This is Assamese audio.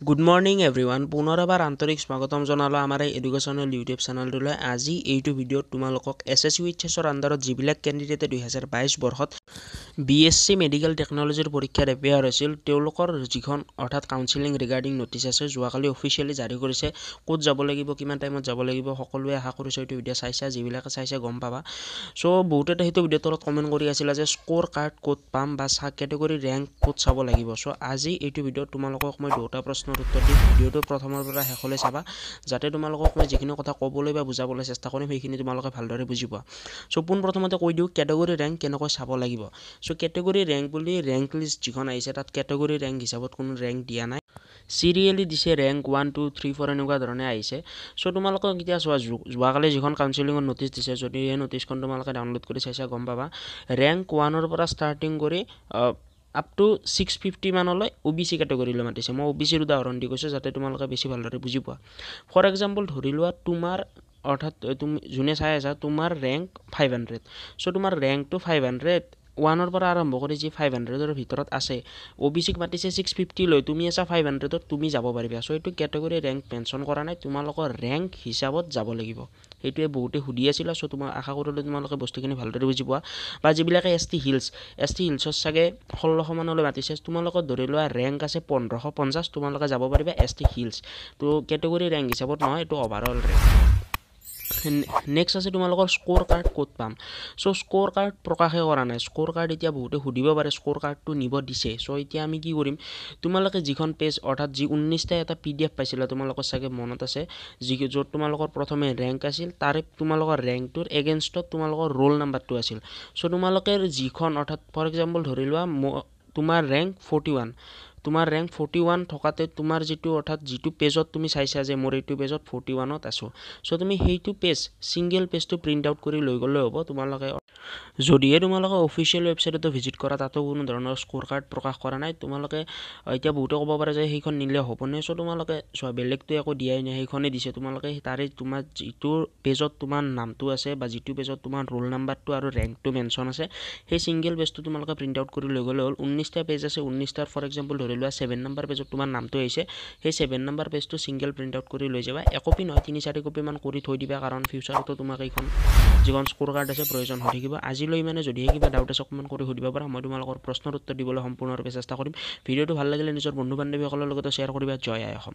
গুড মৰ্ণিং এভৰিৱান পুনৰ এবাৰ আন্তৰিক স্বাগতম জনালোঁ আমাৰ এই এডুকেশ্যনেল ইউটিউব চেনেলটোলৈ আজি এইটো ভিডিঅ'ত তোমালোকক এছ এছ ইউ এইচ এছৰ আণ্ডাৰত যিবিলাক কেণ্ডিডেটে দুহেজাৰ বাইছ বৰ্ষত বি এছ চি মেডিকেল টেকন'লজিৰ পৰীক্ষাত এপিয়াৰ হৈছিল। তেওঁলোকৰ যিখন অৰ্থাৎ কাউন্সিলিং ৰিগাৰ্ডিং নটিছ আছে যোৱাকালি অফিচিয়েলি জাৰি কৰিছে। ক'ত যাব লাগিব কিমান টাইমত যাব লাগিব সকলোৱে আশা কৰিছোঁ এইটো ভিডিঅ' চাইছা যিবিলাকে চাইছে গম পাবা। চ' বহুতে সেইটো ভিডিঅ'ৰ তলত কমেণ্ট কৰি আছিলে যে স্ক'ৰ কাৰ্ড ক'ত পাম বা কেটেগৰী ৰেংক ক'ত চাব লাগিব। চ' আজি এইটো ভিডিঅ'ত তোমালোকক মই দুটা প্ৰশ্নৰ উত্তৰ দিম। ভিডিঅ'টো প্ৰথমৰ পৰা শেষলৈ চাবা যাতে তোমালোকক মই যিখিনি কথা ক'বলৈ বা বুজাবলৈ চেষ্টা কৰিম সেইখিনি তোমালোকে ভালদৰে বুজি পোৱা। চ' পোনপ্ৰথমতে কৈ দিওঁ কেটেগৰী ৰেংক কেনেকৈ চাব লাগিব। চ' কেটেগৰী ৰেংক বুলি ৰেংক লিষ্ট যিখন আহিছে তাত কেটেগৰী ৰেংক হিচাপত কোনো ৰেংক দিয়া নাই। চিৰিয়েলি দিছে rank one two three four এনেকুৱা ধৰণে আহিছে। চ' তোমালোকক এতিয়া চোৱা যোৱাকালি যিখন কাউন্সিলিঙৰ নটিছ দিছে যদি এই নটিছখন তোমালোকে ডাউনলোড কৰি চাইছা গম পাবা। ৰেংক ওৱানৰ পৰা ষ্টাৰ্টিং কৰি আপ টু ছিক্স ফিফটি মানলৈ অ' বি চি কেটেগৰীলৈ মাতিছে। মই অ' বি চিৰ উদাহৰণ দি কৈছোঁ যাতে তোমালোকে বেছি ভালদৰে বুজি পোৱা। ফৰ এক্সাম্পল ধৰি লোৱা তোমাৰ অৰ্থাৎ তুমি যোনে চাই আছা তোমাৰ ৰেংক ফাইভ হাণ্ড্ৰেড চ' তোমাৰ ৰেংকটো ফাইভ হাণ্ড্ৰেড ওৱানৰ পৰা আৰম্ভ কৰি যি ফাইভ হাণ্ড্ৰেডৰ ভিতৰত আছে অ' বি চিক মাতিছে ছিক্স ফিফটি লৈ তুমি আছা ফাইভ হাণ্ড্ৰেডত তুমি যাব পাৰিবা। চ' এইটো কেটেগৰী ৰেংক মেনশ্যন কৰা নাই তোমালোকৰ ৰেংক হিচাপত যাব লাগিব। সেইটোৱে বহুতে সুধি আছিলে চ' তোমাৰ আশা কৰিলোঁ তোমালোকে বস্তুখিনি ভালদৰে বুজি পোৱা। বা যিবিলাকে S T hills S T হিলছত চাগে ষোল্লশ মানলৈ মাতিছে তোমালোকৰ ধৰি লোৱা ৰেংক আছে পোন্ধৰশ পঞ্চাছ তোমালোকে যাব পাৰিবা এছ টি হিলছ তো কেটেগৰী ৰেংক হিচাপত নহয় এইটো অভাৰঅল ৰেংক নেক্সট আছে তোমালোকৰ স্ক'ৰ কাৰ্ড ক'ত পাম? চ' স্ক'ৰ কাৰ্ড প্ৰকাশে কৰা নাই। স্ক'ৰ কাৰ্ড এতিয়া বহুতে সুধিব পাৰে স্ক'ৰ কাৰ্ডটো নিব দিছে। চ' এতিয়া আমি কি কৰিম? তোমালোকে যিখন পেজ অৰ্থাৎ যি ঊনৈছটা এটা পি ডি এফ পাইছিলা তোমালোকৰ চাগে মনত আছে যি য'ত তোমালোকৰ প্ৰথমে ৰেংক আছিল তাৰে তোমালোকৰ ৰেংকটোৰ এগেইনষ্টত তোমালোকৰ ৰোল নাম্বাৰটো আছিল। চ' তোমালোকে যিখন অৰ্থাৎ ফৰ এক্সাম্পল ধৰি লোৱা তোমাৰ ৰেংক ফৰ্টি ওৱান তোমাৰ ৰেংক ফৰ্টি ওৱান থকাতে তোমাৰ যিটো অৰ্থাৎ যিটো পেজত তুমি চাইছা যে মোৰ এইটো পেজত ফৰ্টি ওৱানত আছোঁ। চ' তুমি সেইটো পেজ ছিংগল পেজটো প্ৰিণ্ট আউট কৰি লৈ গ'লে হ'ব। তোমালোকে যদিহে তোমালোকে অফিচিয়েল ৱেবছাইটতো ভিজিট কৰা তাতো কোনো ধৰণৰ স্ক'ৰ কাৰ্ড প্ৰকাশ কৰা নাই তোমালোকে এতিয়া বহুতে ক'ব পাৰে যে সেইখন নিলে হ'বনে চ' তোমালোকে চোৱা বেলেগটো একো দিয়াই নাই সেইখনেই দিছে। তোমালোকে তাৰে তোমাৰ যিটো পেজত তোমাৰ নামটো আছে বা যিটো পেজত তোমাৰ ৰোল নাম্বাৰটো আৰু ৰেংকটো মেনশ্যন আছে সেই ছিংগল পেজটো তোমালোকে প্ৰিণ্ট আউট কৰি লৈ গ'লে হ'ল। ঊনৈছটা পেজ আছে ঊনৈছটাৰ ফৰ এক্সাম্পল ধৰি লোৱা ছেভেন নম্বৰ পেজত তোমাৰ নামটো আহিছে সেই ছেভেন নম্বৰ পেজটো ছিংগল প্ৰিণ্ট আউট কৰি লৈ যাবা। একপি নহয় তিনি চাৰি কপিমান কৰি থৈ দিবা কাৰণ ফিউচাৰতো তোমাক এইখন যিখন স্ক'ৰ কাৰ্ড আছে প্ৰয়োজন হৈ থাকিব। আজিলৈ মানে যদিহে কিবা ডাউট আছে অকণমান কৰি সুধিব পাৰা। মই তোমালোকৰ প্ৰশ্নৰ উত্তৰ দিবলৈ সম্পূৰ্ণৰূপে চেষ্টা কৰিম। ভিডিঅ'টো ভাল লাগিলে নিজৰ বন্ধু বান্ধৱীসকলৰ লগতে শ্বেয়াৰ কৰিবা। জয় আই অসম।